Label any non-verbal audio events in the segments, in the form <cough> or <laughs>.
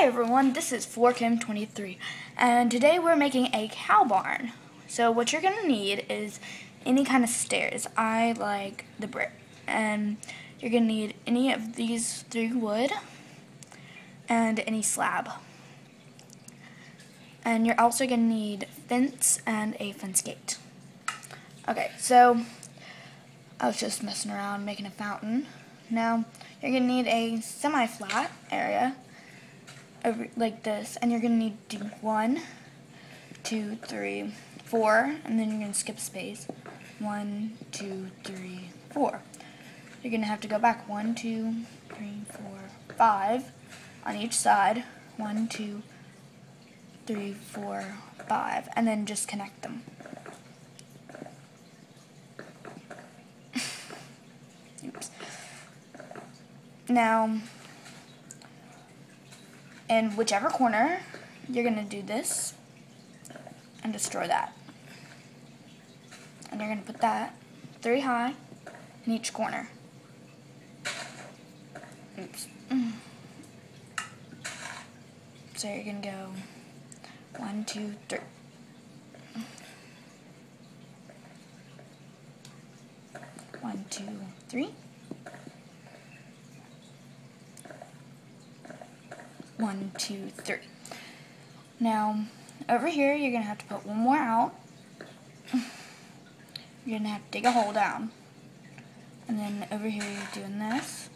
Hey everyone, this is 4Kim23 and today we're making a cow barn. So what you're going to need is any kind of stairs. I like the brick and you're going to need any of these three wood and any slab. And you're also going to need fence and a fence gate. Okay, so I was just messing around making a fountain. Now you're going to need a semi-flat area like this, and you're going to need to do one, two, three, four, and then you're going to skip space. One, two, three, four. You're going to have to go back one, two, three, four, five on each side. One, two, three, four, five, and then just connect them. <laughs> Oops. Now, in whichever corner, you're going to do this and destroy that. And you're going to put that three high in each corner. Oops. <clears throat> So you're going to go one, two, three. One, two, three. One, two, three. Now, over here, you're going to have to put one more out. <laughs> You're going to have to dig a hole down. And then over here, you're doing this.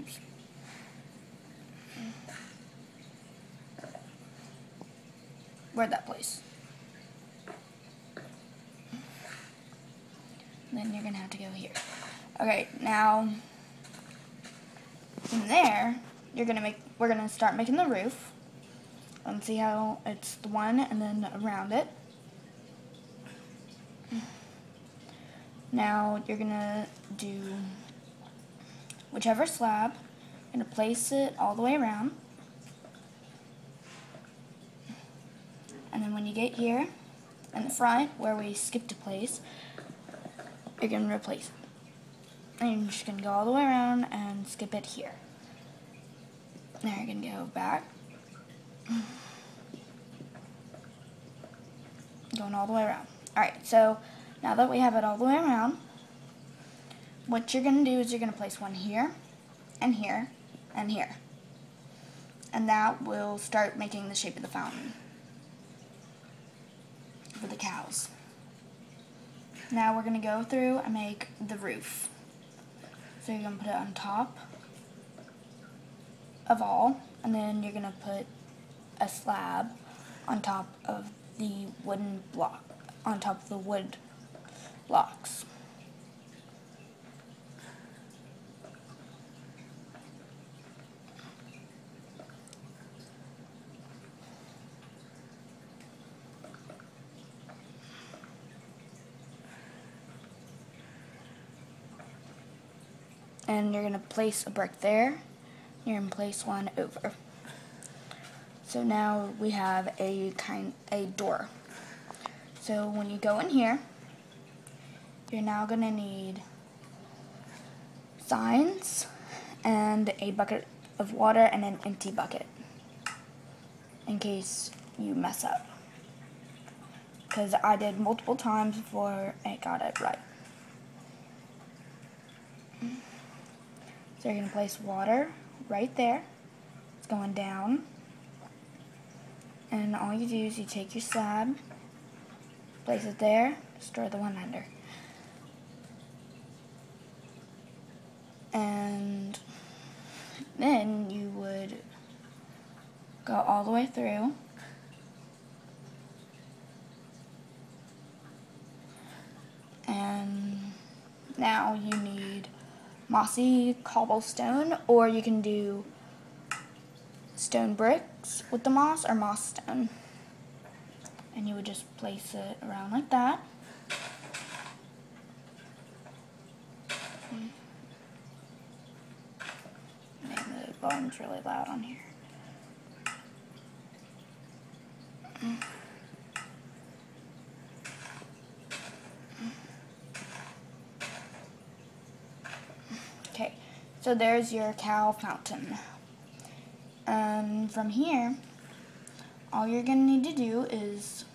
Oops. Where'd that place? Then you're gonna have to go here. Okay, now from there, you're gonna make, we're gonna start making the roof. And see how it's the one and then around it. Now you're gonna do whichever slab, you're gonna place it all the way around. And then when you get here, in the front, where we skipped a place, you're going to replace it. And you're just going to go all the way around and skip it here. Now you're going to go back. Going all the way around. Alright, so now that we have it all the way around, what you're going to do is you're going to place one here, and here, and here. And that will start making the shape of the fountain for the cows. Now we're going to go through and make the roof. So you're going to put it on top of all, and then you're going to put a slab on top of the wooden block, on top of the wood blocks. And you're going to place a brick there. You're going to place one over. So now we have a kind a door. So when you go in here, you're now going to need signs and a bucket of water and an empty bucket in case you mess up. Because I did multiple times before I got it right. So you're going to place water right there. It's going down. And all you do is you take your slab, place it there, store the one under. And then you would go all the way through. And now you need mossy cobblestone, or you can do stone bricks with the moss or moss stone. And you would just place it around like that. Hmm. Man, the volume's really loud on here. So there's your cow fountain. And from here, all you're going to need to do is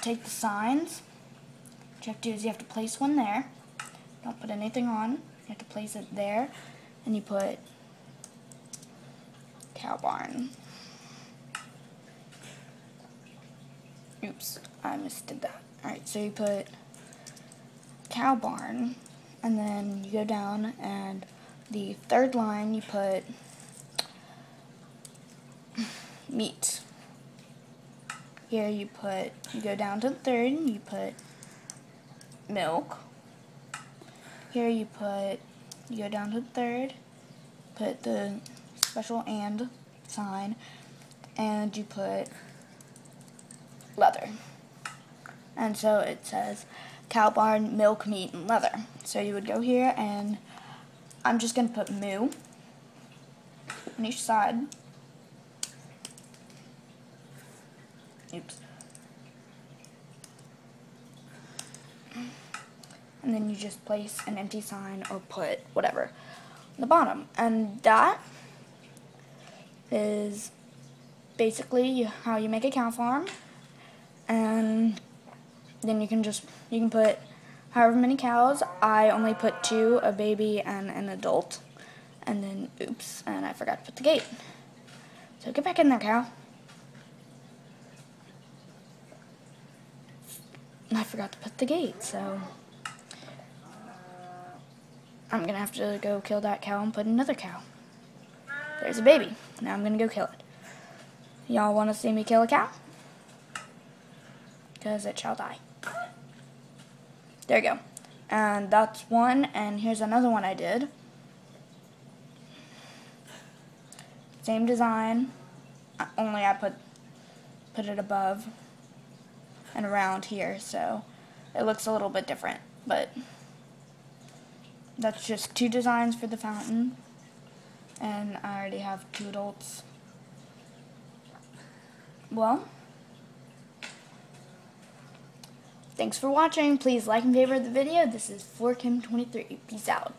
take the signs. What you have to do is you have to place one there. Don't put anything on. You have to place it there. And you put cow barn. Oops, I misdid that. Alright, so you put cow barn, and then you go down, and the third line you put meat. Here you put, you go down to the third, and you put milk. Here you put, you go down to the third, put the special and sign, and you put leather. And so it says cow barn, milk, meat, and leather. So you would go here and I'm just going to put moo on each side. Oops. And then you just place an empty sign or put whatever on the bottom. And that is basically how you make a cow farm. And then you can just, you can put however many cows. I only put two, a baby and an adult. And then, oops, and I forgot to put the gate. So get back in there, cow. I forgot to put the gate, so I'm to have to go kill that cow and put another cow. There's a baby. Now I'm to go kill it. Y'all want to see me kill a cow? Because it shall die. There you go. And that's one, and here's another one I did. Same design, uh, only I put put it above and around here, so it looks a little bit different, but that's just two designs for the fountain, and I already have two adults. Well, thanks for watching. Please like and favorite the video. This is 4Kim23. Peace out.